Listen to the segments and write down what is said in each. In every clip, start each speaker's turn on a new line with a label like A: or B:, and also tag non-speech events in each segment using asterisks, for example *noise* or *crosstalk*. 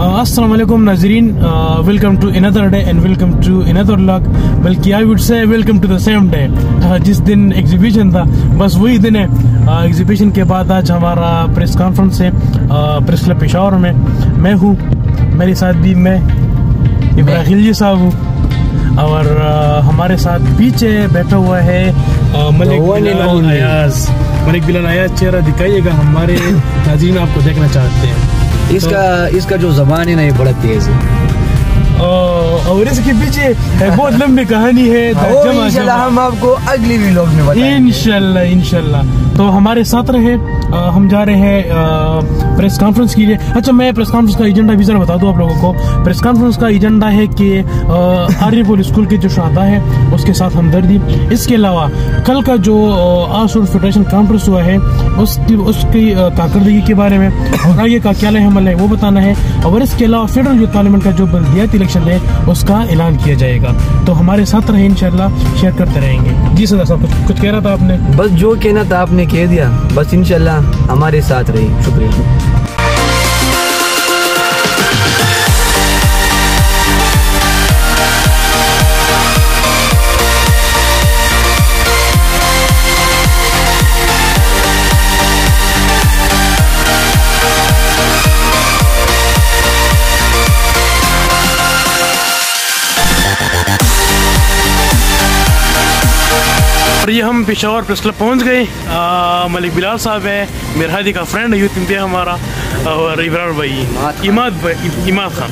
A: अस्सलाम वालेकुम नाजरीन welcome to another day and welcome to another vlog बल्कि I would say welcome to the same day जिस दिन एग्जीबिशन था बस वही दिन है। एग्जीबिशन के बाद आज हमारा प्रेस कॉन्फ्रेंस है। प्रेस क्लब पेशावर में। मैं हूँ मेरे साथ भी मैं इब्राहिम जी साहब हूँ। और आ, हमारे साथ पीछे बैठा हुआ है आ, मलिक बिलाल. अयाज। मलिक बिलाल अयाज चेहरा दिखाइएगा। हमारे *laughs* नाजरीन आपको देखना चाहते हैं।
B: इसका इसका जो जबान है ना ये बड़ा तेज है।
A: और इसके पीछे बहुत लंबी कहानी है
B: हम आपको अगली व्लॉग में इनशाला
A: इंशाल्लाह इंशाल्लाह। तो हमारे साथ रहे अ, हम जा रहे हैं प्रेस कॉन्फ्रेंस के लिए। अच्छा मैं प्रेस कॉन्फ्रेंस का एजेंडा भी जरा बता दूँ आप लोगों को। प्रेस कॉन्फ्रेंस का एजेंडा है कि आर्यपुर स्कूल के जो शहादा है उसके साथ हमदर्दी। इसके अलावा कल का जो आसुर फेडरेशन कॉन्फ्रेंस हुआ है उसकी उसकी कारकर्दगी के बारे में और आगे का क्या हमल है वो बताना है। और इसके अलावा फेडरल यूथ पार्लियामेंट का जो बल्दियाती इलेक्शन है उसका ऐलान किया जाएगा। तो हमारे साथ रहे इंशाल्लाह शेयर करते रहेंगे। जी सदा साहब कुछ कुछ कह रहा था आपने?
B: बस जो कहना था आपने कह दिया। बस इनशाला हमारे साथ रही। शुक्रिया।
A: और ये हम पेशावर प्रेस क्लब पहुँच गए। मलिक बिलाल साहब हैं मेरा हादी का फ्रेंड है यूथ इंडिया हमारा और इब्रार भाई इमाद भाई इमाद खान।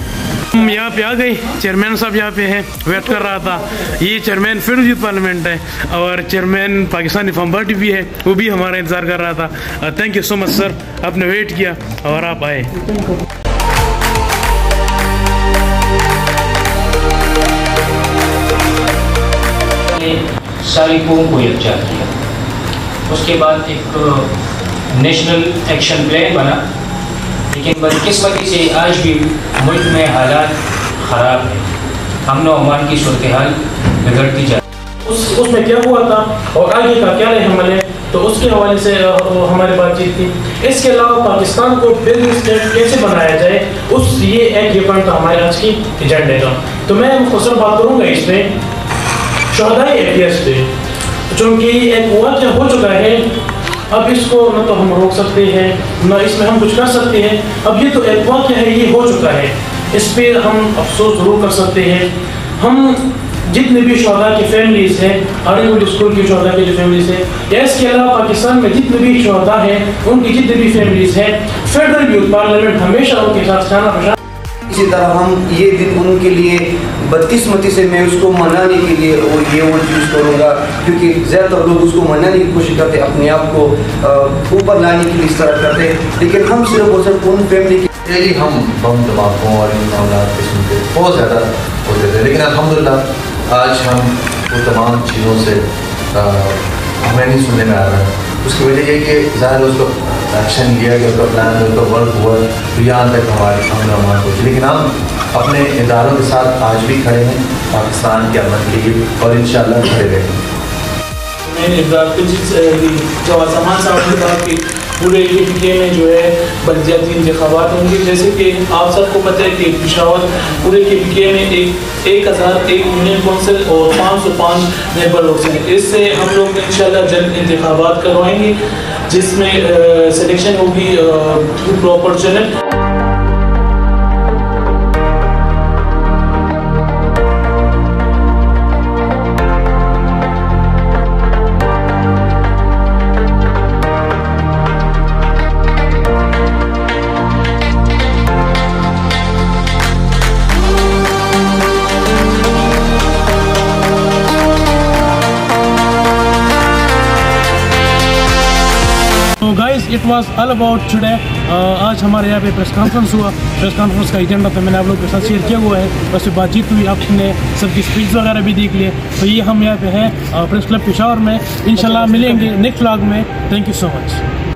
A: हम यहाँ पे आ गए चेयरमैन साहब यहाँ पे हैं वेट कर रहा था। ये चेयरमैन फिर यूथ पार्लियामेंट है और चेयरमैन पाकिस्तानी फॉर्म पार्टी भी है वो भी हमारा इंतज़ार कर रहा था। Thank you so much sir आपने वेट किया और आप आए।
C: ने सारी कौम को यकजा किया उसके बाद एक नेशनल एक्शन प्लान बना। लेकिन बदकिस्मती से आज भी मुल्क में हालात ख़राब है। अमन अमान की सूरत हाल बिगड़ती जा
A: उस, उसमें क्या हुआ था? और आगे का क्या रहे हमले तो उसके हवाले से हमारी बातचीत थी। इसके अलावा पाकिस्तान को बिल्ड स्टेट कैसे बनाया जाए, उस ये एक ये पॉइंट था हमारे आज की एजेंडे का तो मैं मुख्तर बात करूँगा इस पर शहदाई एटीएस पे। चूँकि एक वाक्य हो चुका है। अब इसको न तो हम रोक सकते हैं, न इसमें हम कुछ कर सकते हैं। अब ये तो एक वाक्य है, ये हो चुका है। इस पर हम अफसोस ज़रूर कर सकते हैं। हम जितने भी शहदा की फैमिलीज़ हैं आर्मीवुड स्कूल की शहदा की जो फैमिलीज़ हैं, या इसके अलावा पाकिस्तान में जितने भी शहदा हैं, उनकी जितनी भी फैमिलीज़ हैं फेडरल यूथ पार्लियामेंट हमेशा उनके साथ खाना पशा
D: इसी तरह हम ये दिन उनके लिए बदकिस्मती से मैं उसको मनाने के लिए और ये वो चीज़ करूँगा, क्योंकि ज़्यादातर लोग उसको मनाने की कोशिश करते अपने आप को ऊपर लाने के लिए इस तरह करते लेकिन हम सिर्फ़ और सिर्फ़ उन फैमिली के
E: डेली हम बम धमाकों और इन मामला के सुनते बहुत ज़्यादा होते थे लेकिन अल्हम्दुलिल्लाह आज हम वो तमाम चीज़ों से हमें नहीं सुनने में आ रहा है। उसकी वजह ये कि ज़ाहिर उसको एक्शन लिया गया उनका प्लान उनका वर्क हुआ तो यहाँ तक हमारे हमें हमारे पहुँची लेकिन हम अपने इदारों के साथ आज भी खड़े हैं, पाकिस्तान के अमन के लिए, और इन खड़े रहेंगे।
F: जमान साहब ने कहा कि पूरे यूपीए में जो है बलदियाती इंतबात होंगे। जैसे कि आप सबको पता है कि पिशावर पूरे के में एक एक हज़ार एक यूनियन कौंसिल और पाँच सौ पाँच मेबर लोग हैं। इससे हम लोग इन जल्द इंतबात करवाएँगे, जिसमें सिलेक्शन होगी proper channel
A: it was all about today आज हमारे यहाँ पे प्रेस कॉन्फ्रेंस हुआ। प्रेस कॉन्फ्रेंस का एजेंडा तो मैंने आप लोगों के साथ शेयर किया हुआ है। बस बातचीत हुई, आपने सबकी स्पीच वगैरह भी देख लिए। तो ये हम यहाँ पे हैं प्रेस क्लब पिशावर में। इनशाला मिलेंगे नेक्स्ट व्लॉग में। Thank you so much